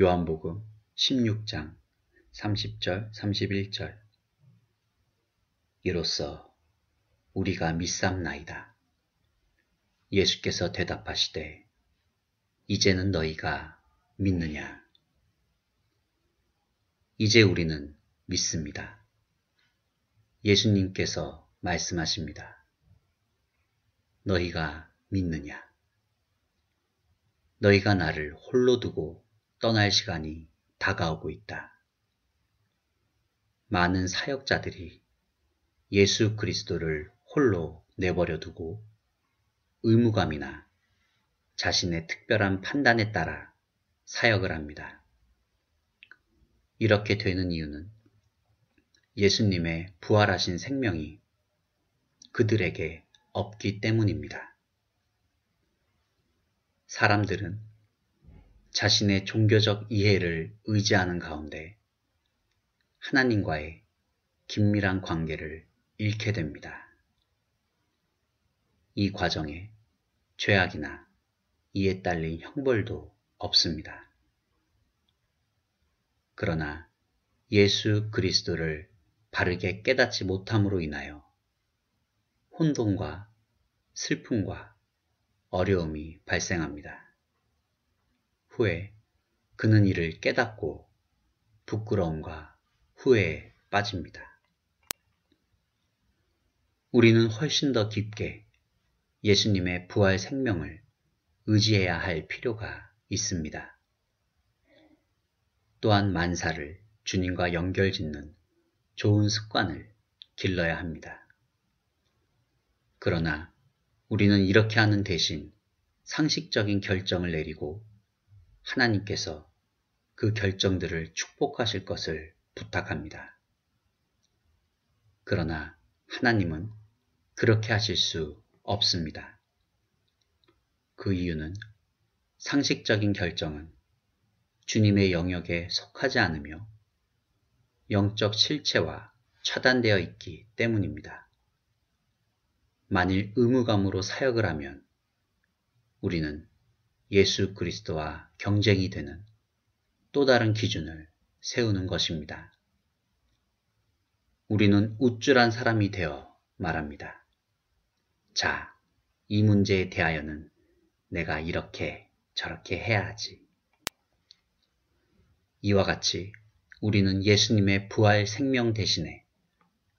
요한복음 16장 30절 31절 이로써 우리가 믿삼나이다. 예수께서 대답하시되 이제는 너희가 믿느냐? 이제 우리는 믿습니다. 예수님께서 말씀하십니다. 너희가 믿느냐? 너희가 나를 홀로 두고 떠날 시간이 다가오고 있다. 많은 사역자들이 예수 그리스도를 홀로 내버려 두고 의무감이나 자신의 특별한 판단에 따라 사역을 합니다. 이렇게 되는 이유는 예수님의 부활하신 생명이 그들에게 없기 때문입니다. 사람들은 자신의 종교적 이해를 의지하는 가운데 하나님과의 긴밀한 관계를 잃게 됩니다. 이 과정에 죄악이나 이에 딸린 형벌도 없습니다. 그러나 예수 그리스도를 바르게 깨닫지 못함으로 인하여 혼돈과 슬픔과 어려움이 발생합니다. 후에 그는 이를 깨닫고 부끄러움과 후회에 빠집니다. 우리는 훨씬 더 깊게 예수님의 부활 생명을 의지해야 할 필요가 있습니다. 또한 만사를 주님과 연결 짓는 좋은 습관을 길러야 합니다. 그러나 우리는 이렇게 하는 대신 상식적인 결정을 내리고 하나님께서 그 결정들을 축복하실 것을 부탁합니다. 그러나 하나님은 그렇게 하실 수 없습니다. 그 이유는 상식적인 결정은 주님의 영역에 속하지 않으며 영적 실체와 차단되어 있기 때문입니다. 만일 의무감으로 사역을 하면 우리는 예수 그리스도와 경쟁이 되는 또 다른 기준을 세우는 것입니다. 우리는 우쭐한 사람이 되어 말합니다. 자, 이 문제에 대하여는 내가 이렇게 저렇게 해야 하지. 이와 같이 우리는 예수님의 부활 생명 대신에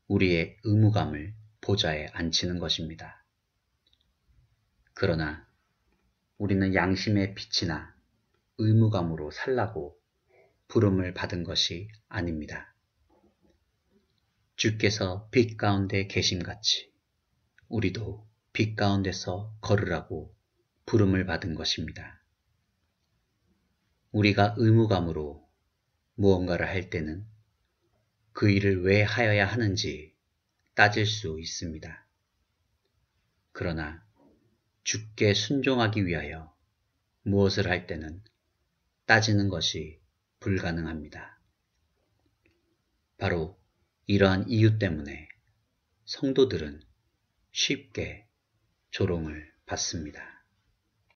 우리의 의무감을 보좌에 앉히는 것입니다. 그러나 우리는 양심의 빛이나 의무감으로 살라고 부름을 받은 것이 아닙니다. 주께서 빛 가운데 계심같이 우리도 빛 가운데서 걸으라고 부름을 받은 것입니다. 우리가 의무감으로 무언가를 할 때는 그 일을 왜 하여야 하는지 따질 수 있습니다. 그러나 주께 순종하기 위하여 무엇을 할 때는 따지는 것이 불가능합니다. 바로 이러한 이유 때문에 성도들은 쉽게 조롱을 받습니다.